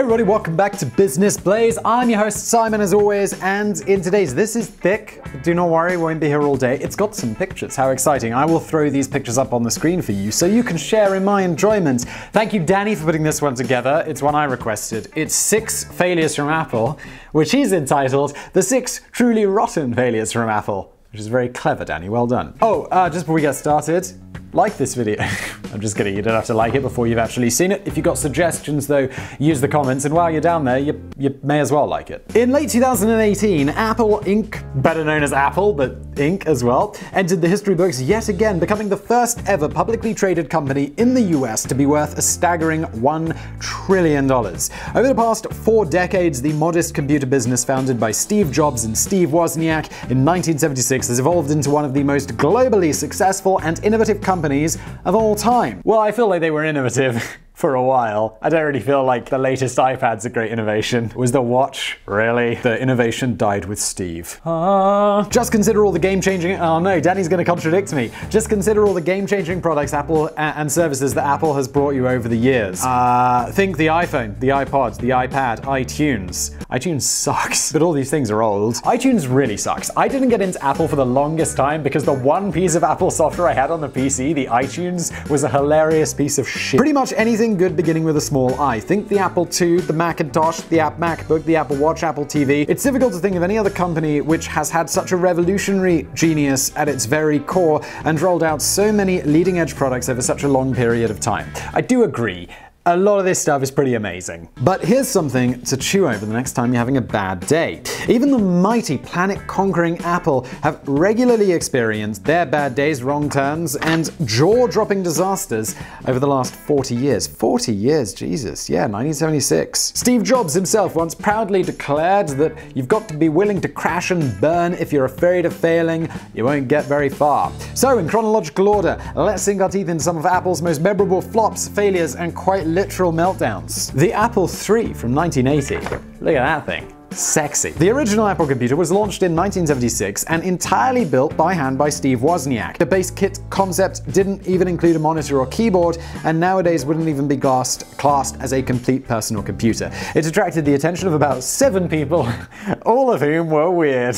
Everybody, welcome back to Business Blaze. I'm your host Simon as always, and in today's This is thick, do not worry, won't be here all day. It's got some pictures. How exciting. I will throw these pictures up on the screen for you so you can share in my enjoyment. Thank you Danny for putting this one together. It's one I requested. It's six failures from Apple, which he's entitled The Six Truly Rotten Failures from Apple. Which is very clever, Danny. Well done. Oh, uh, just before we get started, like this video. I'm just kidding, you don't have to like it before you've actually seen it. If you've got suggestions though, use the comments and while you're down there, you, you may as well like it. In late 2018, Apple Inc., better known as Apple, but Inc. as well, entered the history books yet again, becoming the first ever publicly traded company in the US to be worth a staggering $1 trillion. Over the past four decades, the modest computer business founded by Steve Jobs and Steve Wozniak in 1976 has evolved into one of the most globally successful and innovative companies of all time. Well, I feel like they were innovative. for a while. I don't really feel like the latest iPad's a great innovation. Was the watch? Really? The innovation died with Steve. Uh, just consider all the game-changing- oh no, Danny's gonna contradict me. Just consider all the game-changing products Apple and services that Apple has brought you over the years. Uh, think the iPhone, the iPod, the iPad, iTunes. iTunes sucks, but all these things are old. iTunes really sucks. I didn't get into Apple for the longest time because the one piece of Apple software I had on the PC, the iTunes, was a hilarious piece of shit. Pretty much anything good beginning with a small i. Think the Apple II, the Macintosh, the App MacBook, the Apple Watch, Apple TV. It's difficult to think of any other company which has had such a revolutionary genius at its very core and rolled out so many leading edge products over such a long period of time. I do agree. A lot of this stuff is pretty amazing. But here's something to chew over the next time you're having a bad day. Even the mighty planet-conquering Apple have regularly experienced their bad days, wrong turns, and jaw-dropping disasters over the last 40 years. 40 years, Jesus. Yeah, 1976. Steve Jobs himself once proudly declared that you've got to be willing to crash and burn if you're afraid of failing, you won't get very far. So, in chronological order, let's sink our teeth into some of Apple's most memorable flops, failures, and quite literal meltdowns. The Apple III from 1980. Look at that thing sexy. The original Apple computer was launched in 1976 and entirely built by hand by Steve Wozniak. The base kit concept didn't even include a monitor or keyboard, and nowadays wouldn't even be classed, classed as a complete personal computer. It attracted the attention of about seven people, all of whom were weird.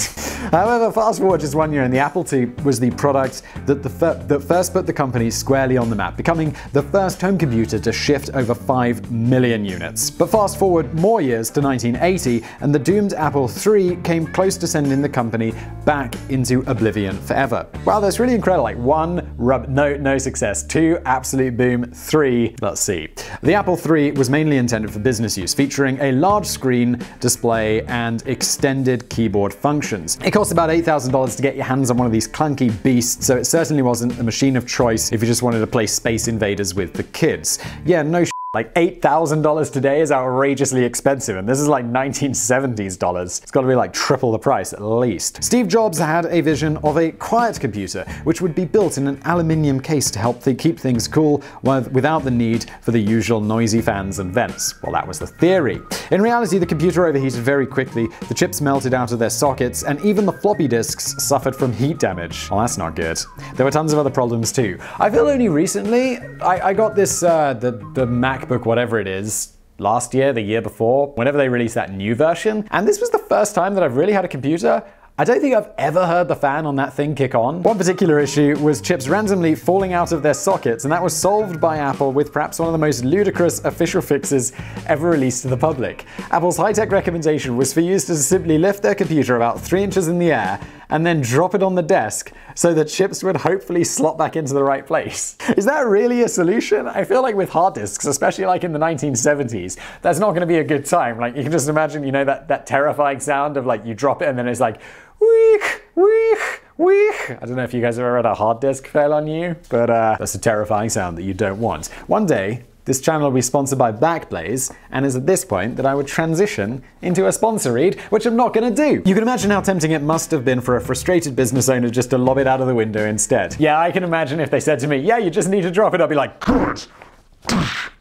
However, fast forward just one year and the Apple II was the product that, the fir that first put the company squarely on the map, becoming the first home computer to shift over 5 million units. But fast forward more years to 1980, and the doomed Apple III came close to sending the company back into oblivion forever. Wow, that's really incredible. Like one, rub no, no success. Two, absolute boom. Three, let's see. The Apple III was mainly intended for business use, featuring a large screen display and extended keyboard functions. It cost about $8,000 to get your hands on one of these clunky beasts, so it certainly wasn't a machine of choice if you just wanted to play Space Invaders with the kids. Yeah, no like $8,000 today is outrageously expensive, and this is like 1970s dollars. It's gotta be like triple the price at least. Steve Jobs had a vision of a quiet computer, which would be built in an aluminium case to help th keep things cool without the need for the usual noisy fans and vents. Well, that was the theory. In reality, the computer overheated very quickly, the chips melted out of their sockets, and even the floppy disks suffered from heat damage. Well, that's not good. There were tons of other problems too. I feel only recently I, I got this, uh, the, the Mac MacBook, whatever it is, last year, the year before, whenever they released that new version. And this was the first time that I've really had a computer I don't think I've ever heard the fan on that thing kick on. One particular issue was chips randomly falling out of their sockets, and that was solved by Apple with perhaps one of the most ludicrous official fixes ever released to the public. Apple's high-tech recommendation was for users to simply lift their computer about 3 inches in the air and then drop it on the desk so the chips would hopefully slot back into the right place. Is that really a solution? I feel like with hard disks, especially like in the 1970s, that's not going to be a good time. Like you can just imagine, you know, that, that terrifying sound of like you drop it and then it's like, weak, weak, weak. I don't know if you guys have ever had a hard disk fail on you, but uh, that's a terrifying sound that you don't want. One day, this channel will be sponsored by Backblaze, and it's at this point that I would transition into a sponsor read, which I'm not going to do. You can imagine how tempting it must have been for a frustrated business owner just to lob it out of the window instead. Yeah, I can imagine if they said to me, yeah, you just need to drop it, I'd be like, good.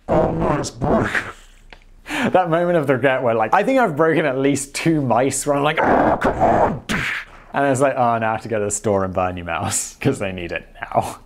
Oh, nice work. that moment of regret where like, I think I've broken at least two mice where I'm like, oh, come on. And it's like, oh, now I have to go to the store and buy a new mouse because they need it now.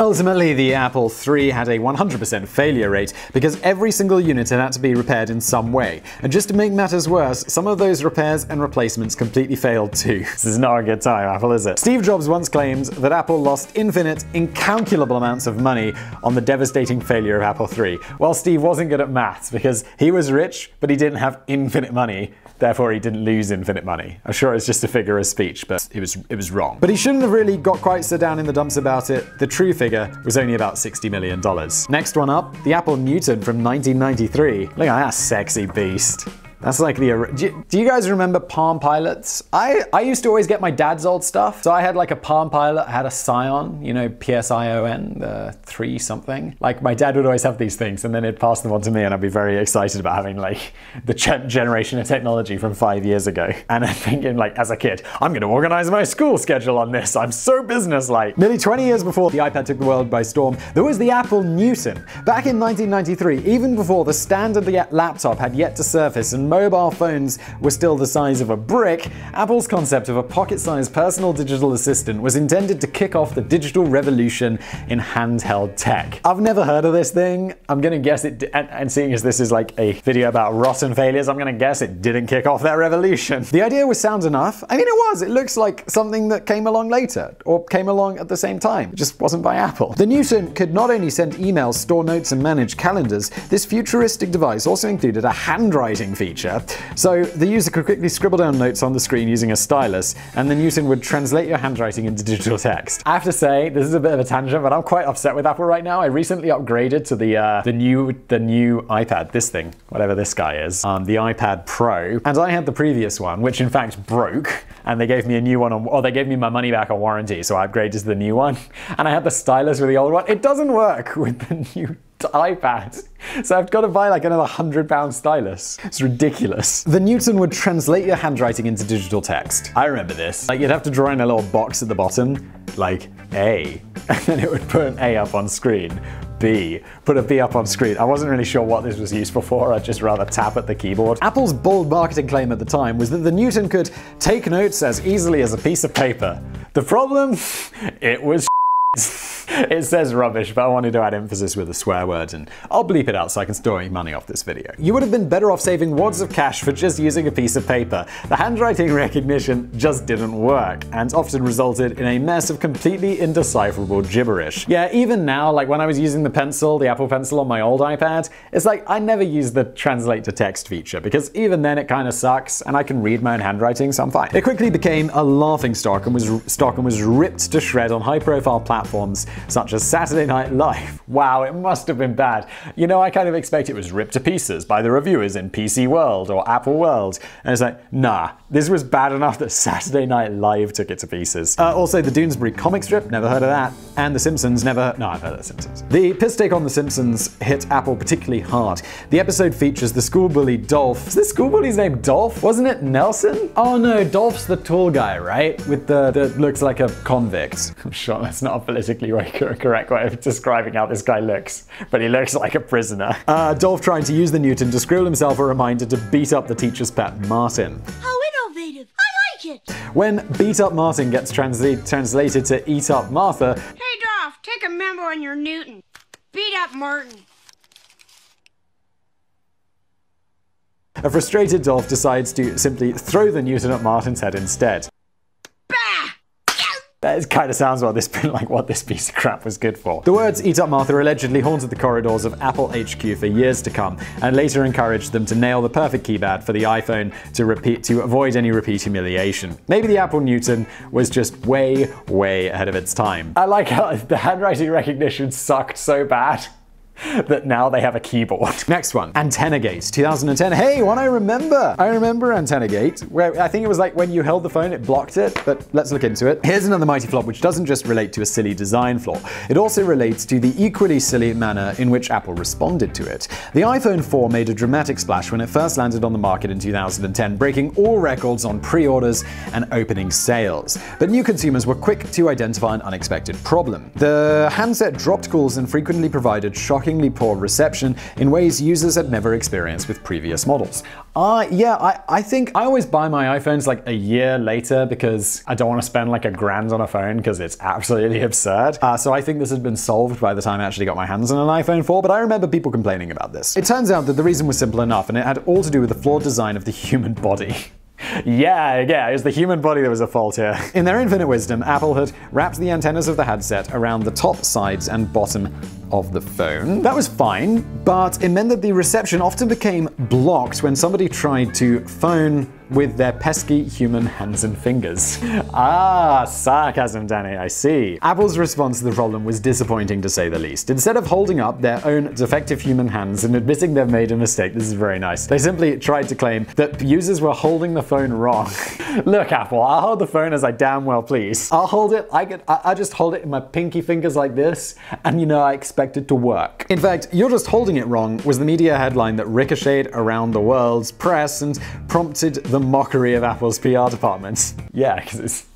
Ultimately, the Apple III had a 100% failure rate because every single unit had had to be repaired in some way. And just to make matters worse, some of those repairs and replacements completely failed too. This is not a good time, Apple, is it? Steve Jobs once claimed that Apple lost infinite, incalculable amounts of money on the devastating failure of Apple III. Well, Steve wasn't good at maths because he was rich, but he didn't have infinite money. Therefore, he didn't lose infinite money. I'm sure it's just a figure of speech, but it was it was wrong. But he shouldn't have really got quite so down in the dumps about it. The true figure was only about $60 million. Next one up, the Apple Newton from 1993. Look at that sexy beast. That's like the. Do, do you guys remember Palm Pilots? I, I used to always get my dad's old stuff. So I had like a Palm Pilot, I had a Psion, you know, P S I O N, the three something. Like my dad would always have these things and then he'd pass them on to me and I'd be very excited about having like the generation of technology from five years ago. And I'm thinking, like, as a kid, I'm going to organize my school schedule on this. I'm so businesslike. Nearly 20 years before the iPad took the world by storm, there was the Apple Newton. Back in 1993, even before the standard laptop had yet to surface and mobile phones were still the size of a brick, Apple's concept of a pocket-sized personal digital assistant was intended to kick off the digital revolution in handheld tech. I've never heard of this thing. I'm gonna guess it, and, and seeing as this is like a video about rotten failures, I'm gonna guess it didn't kick off that revolution. The idea was sound enough. I mean, it was. It looks like something that came along later, or came along at the same time. It just wasn't by Apple. The Newton could not only send emails, store notes, and manage calendars, this futuristic device also included a handwriting feature So the user could quickly scribble down notes on the screen using a stylus, and then Newton would translate your handwriting into digital text. I have to say, this is a bit of a tangent, but I'm quite upset with Apple right now. I recently upgraded to the uh, the new the new iPad, this thing, whatever this guy is, um, the iPad Pro, and I had the previous one, which in fact broke, and they gave me a new one on, or they gave me my money back on warranty, so I upgraded to the new one, and I had the stylus with the old one. It doesn't work with the new iPad. So I've got to buy like another hundred pound stylus. It's ridiculous. The Newton would translate your handwriting into digital text. I remember this. Like you'd have to draw in a little box at the bottom, like A, and then it would put an A up on screen. B, put a B up on screen. I wasn't really sure what this was useful for, I'd just rather tap at the keyboard. Apple's bold marketing claim at the time was that the Newton could take notes as easily as a piece of paper. The problem? It was it says rubbish, but I wanted to add emphasis with a swear word, and I'll bleep it out so I can store any money off this video. You would have been better off saving wads of cash for just using a piece of paper. The handwriting recognition just didn't work, and often resulted in a mess of completely indecipherable gibberish. Yeah, even now, like when I was using the pencil, the Apple Pencil on my old iPad, it's like I never used the translate to text feature, because even then it kind of sucks, and I can read my own handwriting, so I'm fine. It quickly became a laughing stock and was stock and was ripped to shred on high-profile platforms such as Saturday Night Live. Wow, it must have been bad. You know, I kind of expect it was ripped to pieces by the reviewers in PC World or Apple World. And it's like, nah, this was bad enough that Saturday Night Live took it to pieces. Uh, also, the Doonesbury comic strip, never heard of that. And The Simpsons, never. No, I've heard of The Simpsons. The piss take on The Simpsons hit Apple particularly hard. The episode features the school bully Dolph. Is this school bully's name Dolph? Wasn't it Nelson? Oh no, Dolph's the tall guy, right? With the that looks like a convict. I'm sure that's not a politically correct way of describing how this guy looks, but he looks like a prisoner. Uh, Dolph trying to use the Newton to screw himself a reminder to beat up the teacher's pet, Martin. How innovative! I like it! When beat up Martin gets transla translated to eat up Martha. Hey Dolph, take a memo on your Newton. Beat up Martin. A frustrated Dolph decides to simply throw the Newton at Martin's head instead. That kind of sounds what this like what this piece of crap was good for. The words "Eat Up Martha" allegedly haunted the corridors of Apple HQ for years to come, and later encouraged them to nail the perfect keypad for the iPhone to repeat to avoid any repeat humiliation. Maybe the Apple Newton was just way, way ahead of its time. I like how the handwriting recognition sucked so bad that now they have a keyboard. Next one, AntennaGate 2010. Hey, one I remember. I remember AntennaGate, where I think it was like when you held the phone, it blocked it, but let's look into it. Here's another mighty flop which doesn't just relate to a silly design flaw. It also relates to the equally silly manner in which Apple responded to it. The iPhone 4 made a dramatic splash when it first landed on the market in 2010, breaking all records on pre-orders and opening sales. But new consumers were quick to identify an unexpected problem. The handset dropped calls and frequently provided shocking shockingly poor reception in ways users had never experienced with previous models. Uh, yeah, I, I think I always buy my iPhones like a year later because I don't want to spend like a grand on a phone because it's absolutely absurd. Uh, so I think this had been solved by the time I actually got my hands on an iPhone 4, but I remember people complaining about this. It turns out that the reason was simple enough, and it had all to do with the flawed design of the human body. Yeah, yeah, it was the human body that was at fault here. In their infinite wisdom, Apple had wrapped the antennas of the headset around the top, sides, and bottom of the phone. That was fine, but it meant that the reception often became blocked when somebody tried to phone with their pesky human hands and fingers. Ah, sarcasm, Danny, I see. Apple's response to the problem was disappointing to say the least. Instead of holding up their own defective human hands and admitting they've made a mistake, this is very nice, they simply tried to claim that users were holding the phone wrong. Look, Apple, I'll hold the phone as I damn well please. I'll hold it, I could, I, I just hold it in my pinky fingers like this, and you know, I expect it to work. In fact, you're just holding it wrong was the media headline that ricocheted around the world's press and prompted the mockery of Apple's PR department. Yeah, because it's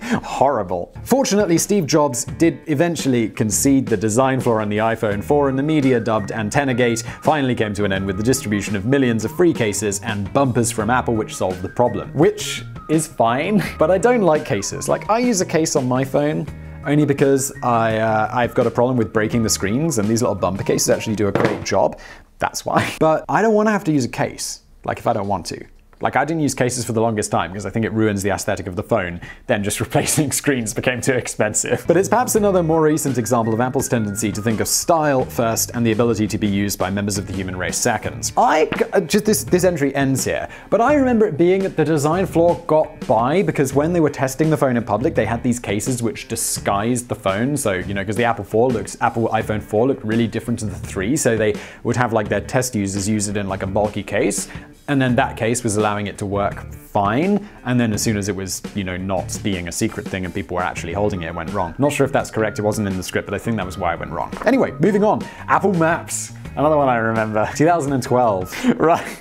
horrible. Fortunately, Steve Jobs did eventually concede the design flaw on the iPhone 4, and the media dubbed Antennagate finally came to an end with the distribution of millions of free cases and bumpers from Apple, which solved the problem. Which is fine, but I don't like cases. Like, I use a case on my phone only because I, uh, I've got a problem with breaking the screens, and these little bumper cases actually do a great job. That's why. But I don't want to have to use a case, like if I don't want to. Like, I didn't use cases for the longest time because I think it ruins the aesthetic of the phone. Then just replacing screens became too expensive. But it's perhaps another more recent example of Apple's tendency to think of style first and the ability to be used by members of the human race second. I uh, just this this entry ends here, but I remember it being that the design flaw got by because when they were testing the phone in public, they had these cases which disguised the phone. So you know, because the Apple 4 looks Apple iPhone 4 looked really different to the 3, so they would have like their test users use it in like a bulky case, and then that case was allowing it to work fine. And then as soon as it was, you know, not being a secret thing and people were actually holding it, it went wrong. Not sure if that's correct. It wasn't in the script, but I think that was why it went wrong. Anyway, moving on. Apple Maps. Another one I remember. 2012. right.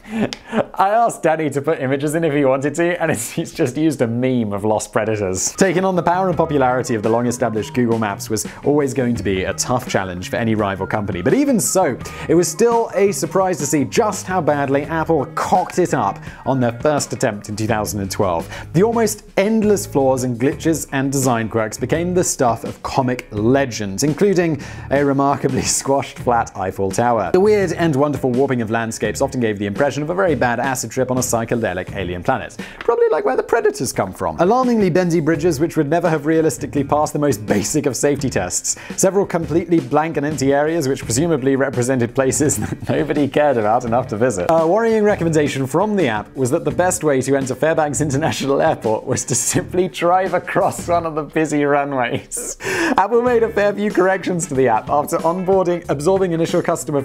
I asked Danny to put images in if he wanted to, and he's just used a meme of lost predators. Taking on the power and popularity of the long established Google Maps was always going to be a tough challenge for any rival company. But even so, it was still a surprise to see just how badly Apple cocked it up on their first attempt in 2012. The almost endless flaws and glitches and design quirks became the stuff of comic legends, including a remarkably squashed flat Eiffel Tower. The weird and wonderful warping of landscapes often gave the impression of a very bad acid trip on a psychedelic alien planet. Probably like where the predators come from. Alarmingly bendy bridges which would never have realistically passed the most basic of safety tests. Several completely blank and empty areas which presumably represented places that nobody cared about enough to visit. A worrying recommendation from the app was that the best way to enter Fairbanks International Airport was to simply drive across one of the busy runways. Apple made a fair few corrections to the app after onboarding, absorbing initial customer.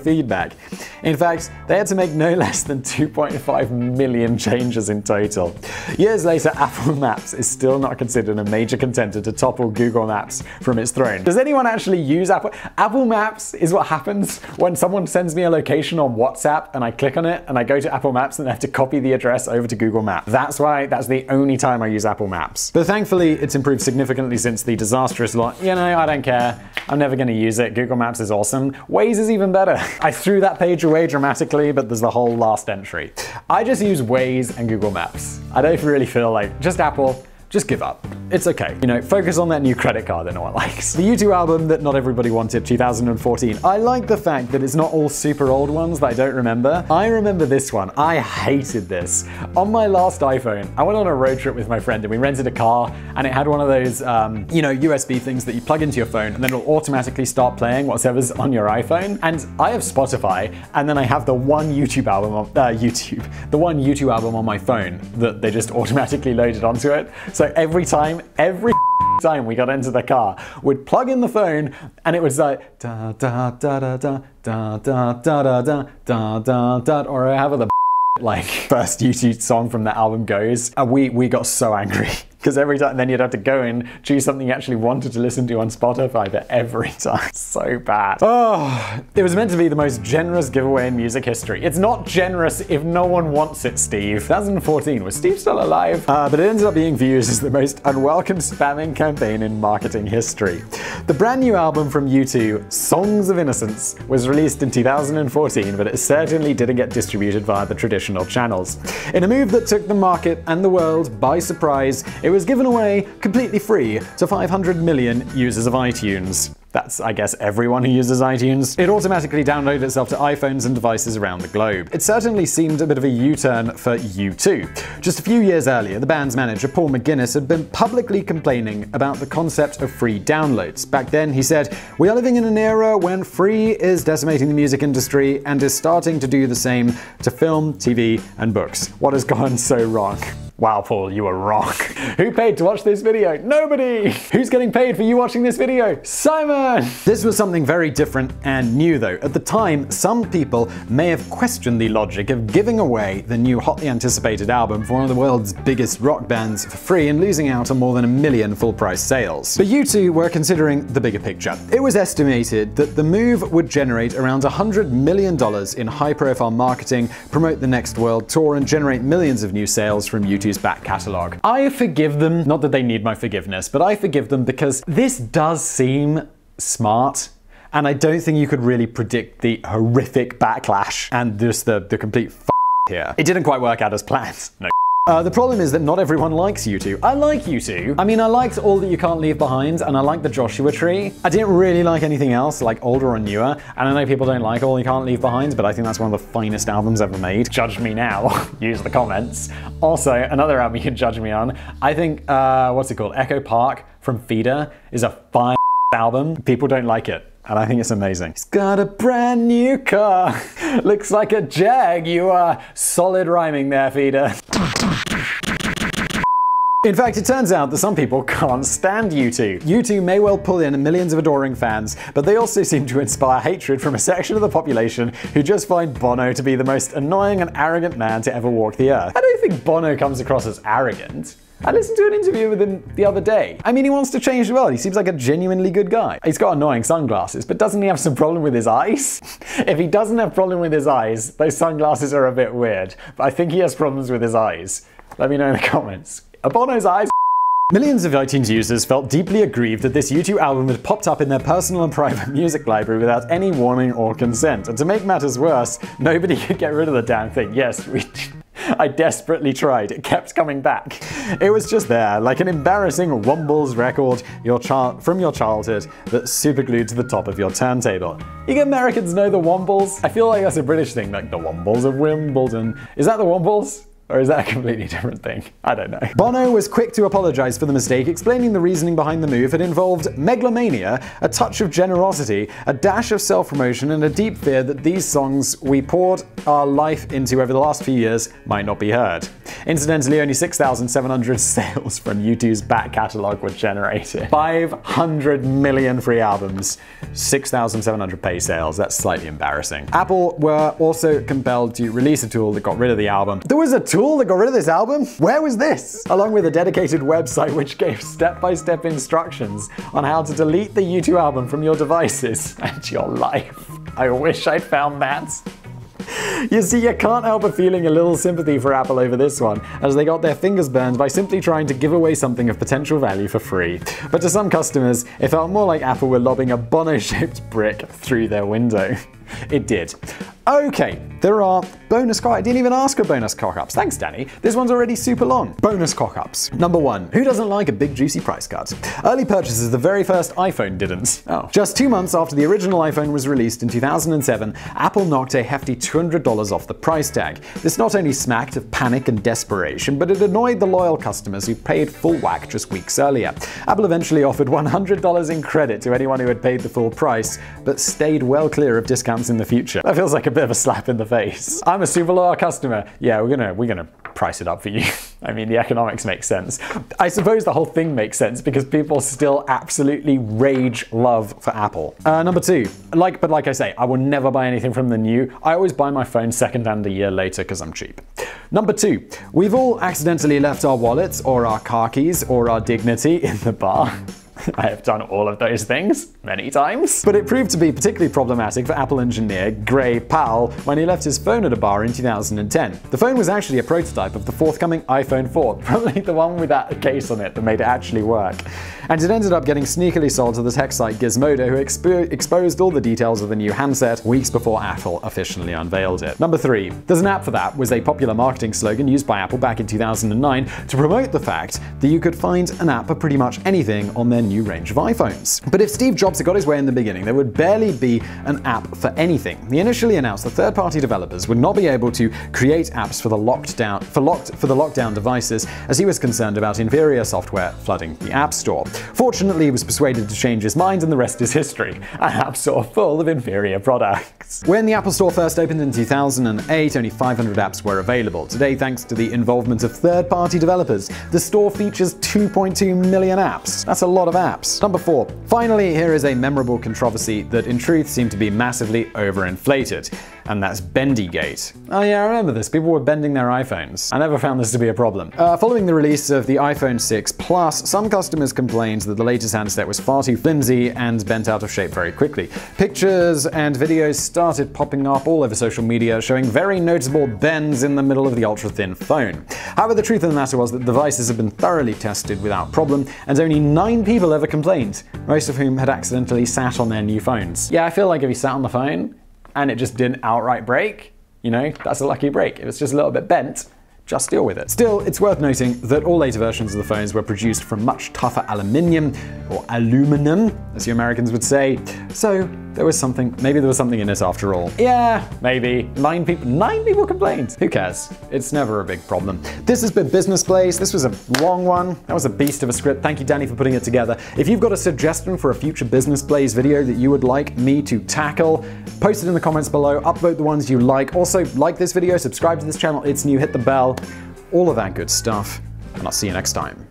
In fact, they had to make no less than 2.5 million changes in total. Years later, Apple Maps is still not considered a major contender to topple Google Maps from its throne. Does anyone actually use Apple? Apple Maps is what happens when someone sends me a location on WhatsApp and I click on it and I go to Apple Maps and I have to copy the address over to Google Maps. That's why that's the only time I use Apple Maps. But thankfully, it's improved significantly since the disastrous launch. You know, I don't care. I'm never going to use it. Google Maps is awesome. Waze is even better. I threw that page away dramatically, but there's the whole last entry. I just use Waze and Google Maps. I don't really feel like just Apple just give up. It's okay. You know, focus on that new credit card that no one likes. The U2 album that not everybody wanted, 2014. I like the fact that it's not all super old ones that I don't remember. I remember this one. I hated this. On my last iPhone, I went on a road trip with my friend and we rented a car and it had one of those, um, you know, USB things that you plug into your phone and then it'll automatically start playing whatever's on your iPhone. And I have Spotify and then I have the one U2 album on, uh, U2, the one U2 album on my phone that they just automatically loaded onto it. So every time, every time we got into the car, we'd plug in the phone and it was like da da da da da da da da da da da da da or however the like first U2 song from the album goes. And we we got so angry. Because every time then you'd have to go and choose something you actually wanted to listen to on Spotify, but every time. So bad. Oh, it was meant to be the most generous giveaway in music history. It's not generous if no one wants it, Steve. 2014, was Steve still alive? Uh, but it ended up being viewed as the most unwelcome spamming campaign in marketing history. The brand new album from U2, Songs of Innocence, was released in 2014, but it certainly didn't get distributed via the traditional channels. In a move that took the market and the world by surprise, was given away completely free to 500 million users of iTunes. That's, I guess, everyone who uses iTunes. It automatically downloaded itself to iPhones and devices around the globe. It certainly seemed a bit of a U-turn for U2. Just a few years earlier, the band's manager, Paul McGuinness, had been publicly complaining about the concept of free downloads. Back then, he said, We are living in an era when free is decimating the music industry and is starting to do the same to film, TV, and books. What has gone so wrong? Wow, Paul, you were wrong. Who paid to watch this video? Nobody! Who's getting paid for you watching this video? Simon! This was something very different and new, though. At the time, some people may have questioned the logic of giving away the new hotly anticipated album for one of the world's biggest rock bands for free and losing out on more than a million full price sales. But U2 were considering the bigger picture. It was estimated that the move would generate around $100 million in high profile marketing, promote the next world tour, and generate millions of new sales from U2 back catalogue. I forgive them, not that they need my forgiveness, but I forgive them because this does seem smart. And I don't think you could really predict the horrific backlash and just the, the complete here. It didn't quite work out as planned. No. Uh, the problem is that not everyone likes U2. I like U2. I mean, I liked All That You Can't Leave Behind, and I liked The Joshua Tree. I didn't really like anything else, like older or newer. And I know people don't like All You Can't Leave Behind, but I think that's one of the finest albums ever made. Judge me now. Use the comments. Also, another album you can judge me on. I think, uh, what's it called? Echo Park from Feeder is a fine album. People don't like it and I think it's amazing. He's got a brand new car. Looks like a Jag. You are solid rhyming there, Feeder. In fact, it turns out that some people can't stand U2. U2 may well pull in millions of adoring fans, but they also seem to inspire hatred from a section of the population who just find Bono to be the most annoying and arrogant man to ever walk the earth. I don't think Bono comes across as arrogant. I listened to an interview with him the other day. I mean, he wants to change the world. He seems like a genuinely good guy. He's got annoying sunglasses, but doesn't he have some problem with his eyes? if he doesn't have problem with his eyes, those sunglasses are a bit weird. But I think he has problems with his eyes. Let me know in the comments. Bono's eyes. Millions of iTunes users felt deeply aggrieved that this U2 album had popped up in their personal and private music library without any warning or consent. And to make matters worse, nobody could get rid of the damn thing. Yes, we. I desperately tried. It kept coming back. It was just there, like an embarrassing Wombles record your from your childhood that's superglued to the top of your turntable. You Americans know the Wombles? I feel like that's a British thing, like the Wombles of Wimbledon. Is that the Wombles? Or is that a completely different thing? I don't know. Bono was quick to apologize for the mistake, explaining the reasoning behind the move had involved megalomania, a touch of generosity, a dash of self promotion, and a deep fear that these songs we poured our life into over the last few years might not be heard. Incidentally, only 6,700 sales from U2's back catalogue were generated. 500 million free albums, 6,700 pay sales. That's slightly embarrassing. Apple were also compelled to release a tool that got rid of the album. There was a tool tool that got rid of this album? Where was this? Along with a dedicated website which gave step-by-step instructions on how to delete the U2 album from your devices and your life. I wish I'd found that. You see, you can't help but feeling a little sympathy for Apple over this one, as they got their fingers burned by simply trying to give away something of potential value for free. But to some customers, it felt more like Apple were lobbing a Bono-shaped brick through their window. It did. Okay, there are bonus cock. I didn't even ask for bonus cock-ups. Thanks, Danny. This one's already super long. Bonus cock-ups. Number one, who doesn't like a big juicy price cut? Early purchases of the very first iPhone didn't. Oh. Just two months after the original iPhone was released in 2007, Apple knocked a hefty $200 off the price tag. This not only smacked of panic and desperation, but it annoyed the loyal customers who paid full whack just weeks earlier. Apple eventually offered $100 in credit to anyone who had paid the full price, but stayed well clear of discounts in the future. That feels like a bit of a slap in the face. I'm a super loyal customer. Yeah, we're gonna we're gonna price it up for you. I mean, the economics make sense. I suppose the whole thing makes sense because people still absolutely rage love for Apple. Uh, number two, like, but like I say, I will never buy anything from the new. I always buy my phone second hand a year later because I'm cheap. Number two, we've all accidentally left our wallets or our car keys or our dignity in the bar. I have done all of those things many times. But it proved to be particularly problematic for Apple engineer Gray Powell when he left his phone at a bar in 2010. The phone was actually a prototype of the forthcoming iPhone 4, probably the one with that case on it that made it actually work. And it ended up getting sneakily sold to the tech site Gizmodo, who expo exposed all the details of the new handset weeks before Apple officially unveiled it. Number 3. There's an app for that was a popular marketing slogan used by Apple back in 2009 to promote the fact that you could find an app for pretty much anything on their new range of iPhones. But if Steve Jobs had got his way in the beginning, there would barely be an app for anything. He initially announced that third-party developers would not be able to create apps for the locked down for locked for the lockdown devices, as he was concerned about inferior software flooding the App Store. Fortunately, he was persuaded to change his mind, and the rest is history. An App Store full of inferior products. When the Apple Store first opened in 2008, only 500 apps were available. Today, thanks to the involvement of third-party developers, the store features 2.2 million apps. That's a lot of apps. Number 4. Finally, here is a memorable controversy that in truth seemed to be massively overinflated and that's Bendygate. Oh yeah, I remember this. People were bending their iPhones. I never found this to be a problem. Uh, following the release of the iPhone 6 Plus, some customers complained that the latest handset was far too flimsy and bent out of shape very quickly. Pictures and videos started popping up all over social media showing very noticeable bends in the middle of the ultra-thin phone. However, the truth of the matter was that the devices have been thoroughly tested without problem, and only nine people ever complained, most of whom had accidentally sat on their new phones. Yeah, I feel like if you sat on the phone, and it just didn't outright break, you know, that's a lucky break. If it's just a little bit bent, just deal with it. Still, it's worth noting that all later versions of the phones were produced from much tougher aluminium, or aluminum, as you Americans would say, so there was something, maybe there was something in it after all. Yeah, maybe. Nine people, nine people complained. Who cares? It's never a big problem. This has been Business Blaze. This was a long one. That was a beast of a script. Thank you, Danny, for putting it together. If you've got a suggestion for a future Business Blaze video that you would like me to tackle, post it in the comments below, upvote the ones you like. Also, like this video, subscribe to this channel, it's new, hit the bell, all of that good stuff. And I'll see you next time.